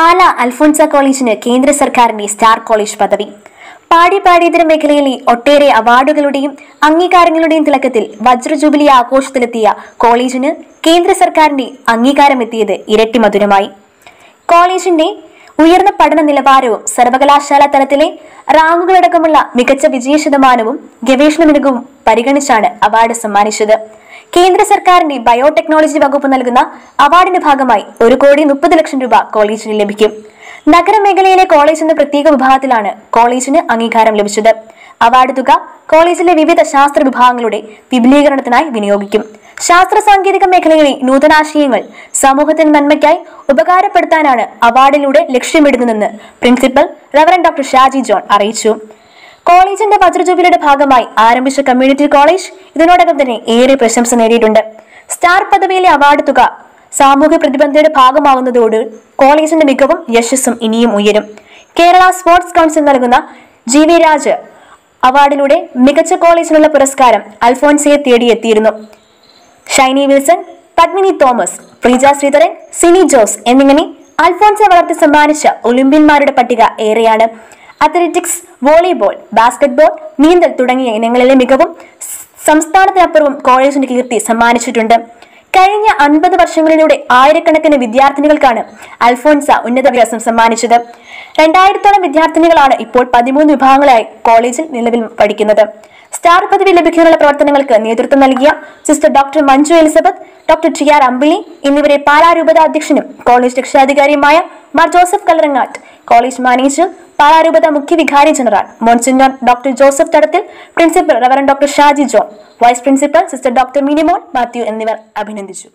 പാല അൽഫോൻസ കോളേജിന് കേന്ദ്ര സർക്കാരിന്റെ സ്റ്റാർ കോളേജ് പദവി. പാടി പാടിയതര മേഖലയിലെ ഒട്ടേറെ അവാർഡുകളുടെയും അംഗീകാരങ്ങളുടെയും തിളക്കത്തിൽ വജ്ര ജൂബിലി ആഘോഷത്തിലെത്തിയ കോളേജിന് കേന്ദ്ര സർക്കാരിന്റെ അംഗീകാരമെത്തിയത് ഇരട്ടി മധുരമായി. കോളേജിന്റെ ഉയർന്ന പഠന നിലവാരവും സർവകലാശാല തലത്തിലെ റാങ്കുകളടക്കമുള്ള മികച്ച വിജയ ശതമാനവും ഗവേഷണ മികവും പരിഗണിച്ചാണ് അവാർഡ് സമ്മാനിച്ചത്. കേന്ദ്ര സർക്കാരിന്റെ ബയോടെക്നോളജി വകുപ്പ് നൽകുന്ന അവാർഡിന്റെ ഭാഗമായി ഒരു കോടി മുപ്പത് ലക്ഷം രൂപ കോളേജിന് ലഭിക്കും. നഗരമേഖലയിലെ കോളേജ് എന്ന പ്രത്യേക വിഭാഗത്തിലാണ് കോളേജിന് അംഗീകാരം ലഭിച്ചത്. അവാർഡ് തുക കോളേജിലെ വിവിധ ശാസ്ത്ര വിഭാഗങ്ങളുടെ വിപുലീകരണത്തിനായി വിനിയോഗിക്കും. ശാസ്ത്ര സാങ്കേതിക മേഖലയിലെ നൂതനാശയങ്ങൾ സമൂഹത്തിന് നന്മയ്ക്കായി ഉപകാരപ്പെടുത്താനാണ് അവാർഡിലൂടെ ലക്ഷ്യമിടുന്നതെന്ന് principal Reverend doctor Shaji John അറിയിച്ചു. കോളേജിന്റെ വജ്രജൂബിലിയുടെ ഭാഗമായി ആരംഭിച്ച കമ്മ്യൂണിറ്റി കോളേജ് ഇതിനോടകം തന്നെ ഏറെ പ്രശംസ നേടിയിട്ടുണ്ട്. സ്റ്റാർ പദവിയിലെ അവാർഡ് തുക സാമൂഹ്യ പ്രതിബന്ധയുടെ ഭാഗമാകുന്നതോട് കോളേജിന്റെ മികവും യശസ്സും ഇനിയും ഉയരും. കേരള സ്പോർട്സ് കൗൺസിൽ നൽകുന്ന ജി വി രാജ് അവാർഡിലൂടെ മികച്ച കോളേജിനുള്ള പുരസ്കാരം അൽഫോൻസിയെ തേടിയെത്തിയിരുന്നു. Shiny Wilson Padmini Thomas Preeja Sreedharan Sini Jose എന്നിങ്ങനെ അൽഫോൺസെ വളർത്തി സമ്മാനിച്ച ഒളിമ്പ്യന്മാരുടെ പട്ടിക ഏറെയാണ്. അത്ലറ്റിക്സ് വോളിബോൾ ബാസ്കറ്റ്ബോൾ നീന്തൽ തുടങ്ങിയ ഇനങ്ങളിലെ മികവും സംസ്ഥാനത്തിനപ്പുറവും കോളേജിന്റെ കീർത്തി സമ്മാനിച്ചിട്ടുണ്ട്. കഴിഞ്ഞ അൻപത് വർഷങ്ങളിലൂടെ ആയിരക്കണക്കിന് വിദ്യാർത്ഥിനികൾക്കാണ് അൽഫോൻസ ഉന്നത വിദ്യാഭ്യാസം സമ്മാനിച്ചത്. രണ്ടായിരത്തോളം വിദ്യാർത്ഥിനികളാണ് ഇപ്പോൾ പതിമൂന്ന് വിഭാഗങ്ങളായി കോളേജിൽ നിലവിൽ പഠിക്കുന്നത്. സ്റ്റാർ പദവി ലഭിക്കാനുള്ള പ്രവർത്തനങ്ങൾക്ക് നേതൃത്വം നൽകിയ sister doctor Manju Elizabeth doctor T R Ambili എന്നിവരെ പാലാരൂപത അധ്യക്ഷനും college രക്ഷാധികാരിയുമായ Mar Joseph Kallarangatt college manager പാലാരൂപത മുഖ്യ വികാരി general monsignor doctor Joseph Thadathil principal Reverend doctor Shaji John vice principal sister doctor Minimon Mathew എന്നിവർ അഭിനന്ദിച്ചു.